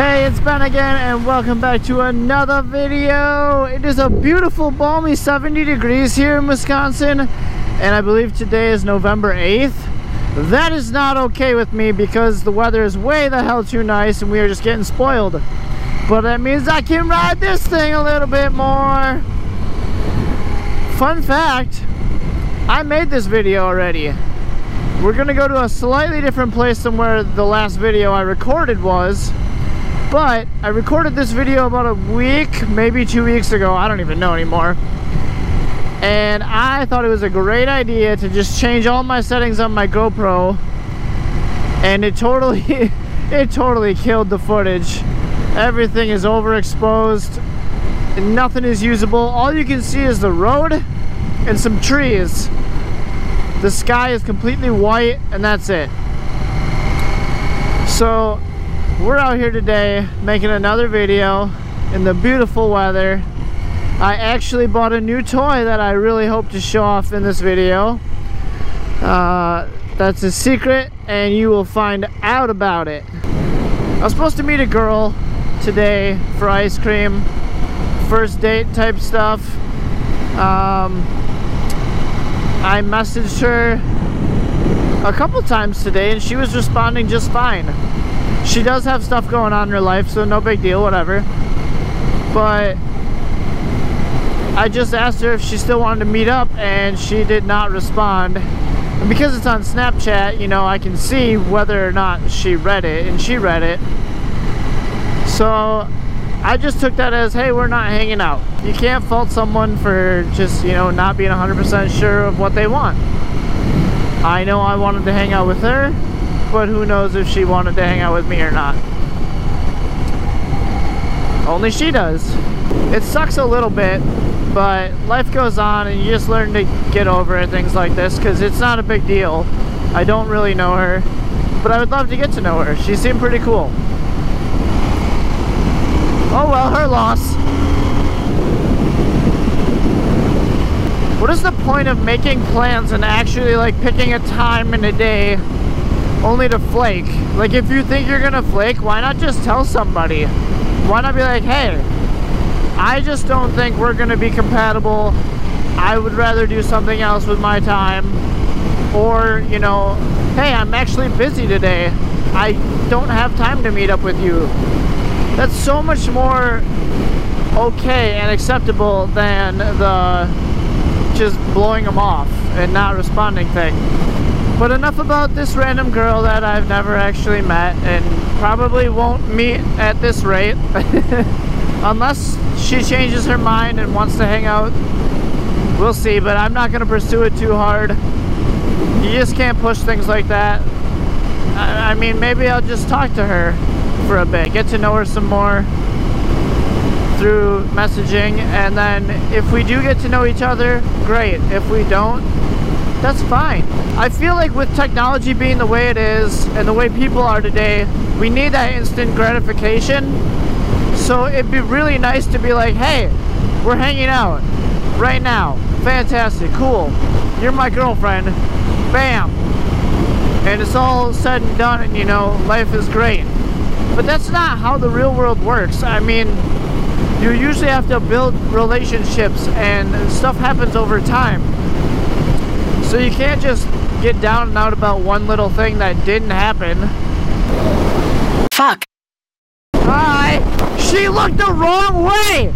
Hey, it's Ben again and welcome back to another video. It is a beautiful balmy 70 degrees here in Wisconsin and I believe today is November 8th. That is not okay with me because the weather is way the hell too nice and we are just getting spoiled. But that means I can ride this thing a little bit more. Fun fact, I made this video already. We're gonna go to a slightly different place than where the last video I recorded was. But I recorded this video about a week, maybe two weeks ago. I don't even know anymore. And I thought it was a great idea to just change all my settings on my GoPro. And it totally, it totally killed the footage. Everything is overexposed. Nothing is usable. All you can see is the road and some trees. The sky is completely white and that's it. So we're out here today making another video in the beautiful weather. I actually bought a new toy that I really hope to show off in this video. Uh, that's a secret and you will find out about it. I was supposed to meet a girl today for ice cream, first date type stuff. Um, I messaged her a couple times today and she was responding just fine she does have stuff going on in her life, so no big deal, whatever. But I just asked her if she still wanted to meet up, and she did not respond. And because it's on Snapchat, you know, I can see whether or not she read it, and she read it. So I just took that as, hey, we're not hanging out. You can't fault someone for just, you know, not being 100% sure of what they want. I know I wanted to hang out with her, but who knows if she wanted to hang out with me or not. Only she does. It sucks a little bit, but life goes on and you just learn to get over things like this, because it's not a big deal. I don't really know her, but I would love to get to know her. She seemed pretty cool. Oh well, her loss. What is the point of making plans and actually like picking a time in a day only to flake. Like if you think you're gonna flake, why not just tell somebody? Why not be like, hey, I just don't think we're gonna be compatible. I would rather do something else with my time. Or, you know, hey, I'm actually busy today. I don't have time to meet up with you. That's so much more okay and acceptable than the just blowing them off and not responding thing. But enough about this random girl that I've never actually met and probably won't meet at this rate. Unless she changes her mind and wants to hang out. We'll see, but I'm not going to pursue it too hard. You just can't push things like that. I, I mean, maybe I'll just talk to her for a bit, get to know her some more through messaging, and then if we do get to know each other, great. If we don't, that's fine. I feel like with technology being the way it is and the way people are today, we need that instant gratification. So it'd be really nice to be like, hey, we're hanging out right now. Fantastic, cool. You're my girlfriend. Bam. And it's all said and done and you know, life is great. But that's not how the real world works. I mean, you usually have to build relationships and stuff happens over time. So you can't just get down and out about one little thing that didn't happen. Fuck. Hi! She looked the wrong way!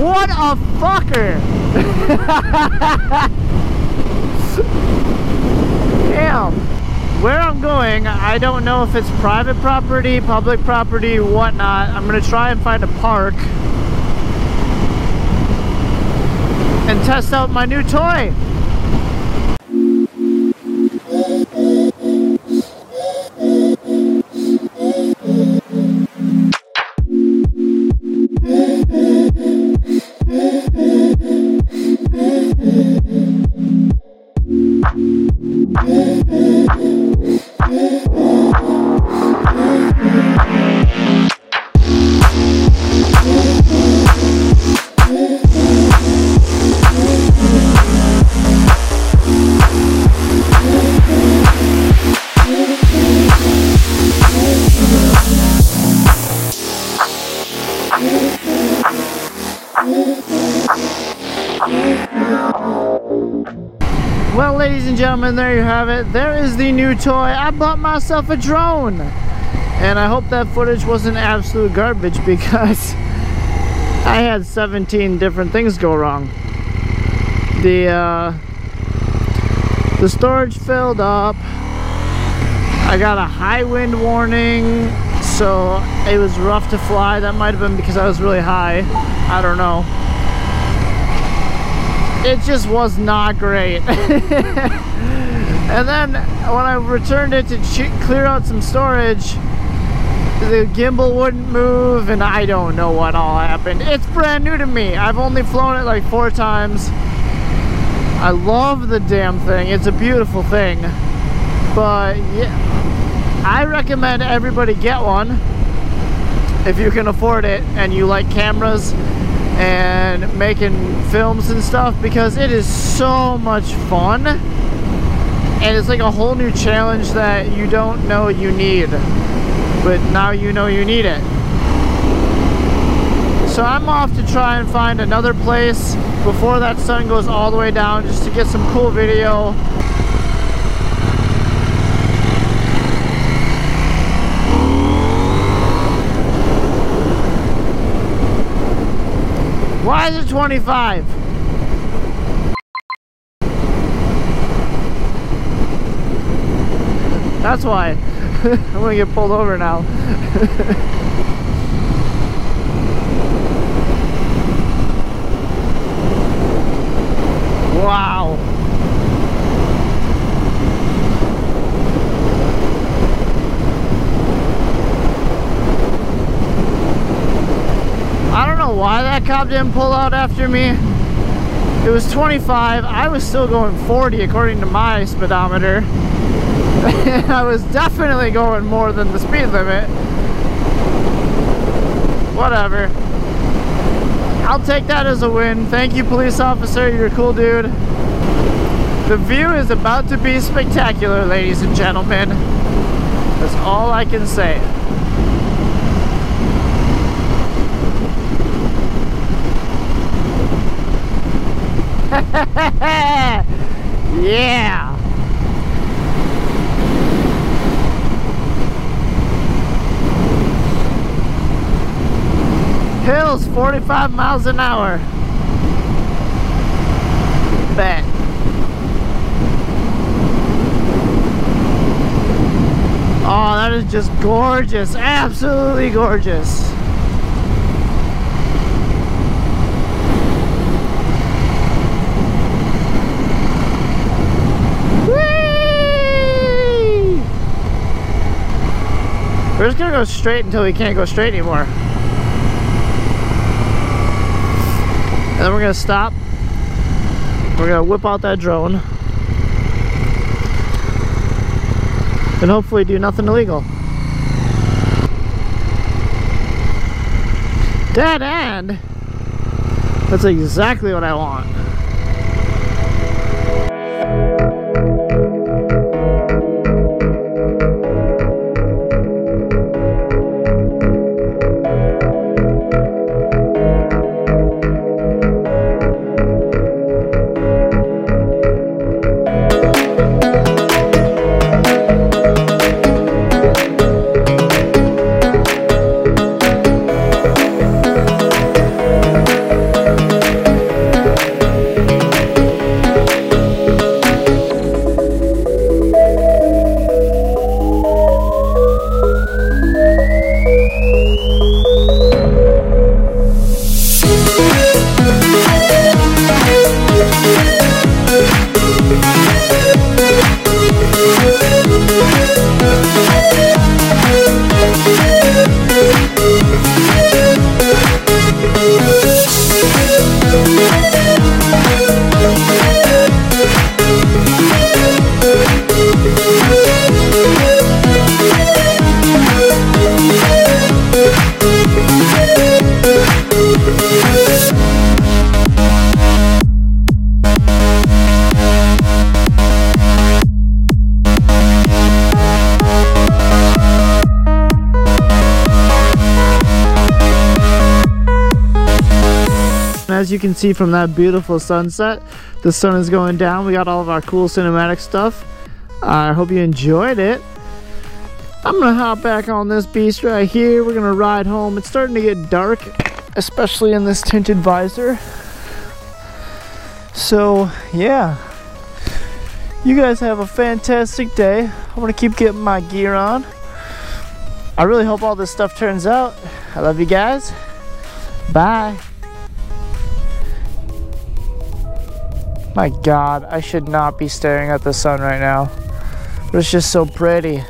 What a fucker! Damn. Where I'm going, I don't know if it's private property, public property, whatnot. I'm gonna try and find a park and test out my new toy. Gentlemen, there you have it. There is the new toy. I bought myself a drone. And I hope that footage wasn't absolute garbage because I had 17 different things go wrong. The, uh, the storage filled up. I got a high wind warning, so it was rough to fly. That might have been because I was really high. I don't know. It just was not great. and then when I returned it to clear out some storage, the gimbal wouldn't move and I don't know what all happened. It's brand new to me. I've only flown it like four times. I love the damn thing. It's a beautiful thing. But yeah, I recommend everybody get one if you can afford it and you like cameras and making films and stuff because it is so much fun and it's like a whole new challenge that you don't know you need but now you know you need it so I'm off to try and find another place before that sun goes all the way down just to get some cool video. Why is it 25? That's why. I'm gonna get pulled over now. Wow. I don't know why cop didn't pull out after me. It was 25. I was still going 40 according to my speedometer. I was definitely going more than the speed limit. Whatever. I'll take that as a win. Thank you, police officer. You're a cool dude. The view is about to be spectacular, ladies and gentlemen. That's all I can say. yeah! Hills 45 miles an hour. Bet. Oh, that is just gorgeous. Absolutely gorgeous. We're just gonna go straight until we can't go straight anymore. And then we're gonna stop. We're gonna whip out that drone. And hopefully do nothing illegal. Dead end? That's exactly what I want. You can see from that beautiful sunset, the sun is going down. We got all of our cool cinematic stuff. I hope you enjoyed it. I'm gonna hop back on this beast right here. We're gonna ride home. It's starting to get dark, especially in this tinted visor. So, yeah. You guys have a fantastic day. I'm gonna keep getting my gear on. I really hope all this stuff turns out. I love you guys. Bye. My God, I should not be staring at the sun right now. But it's just so pretty.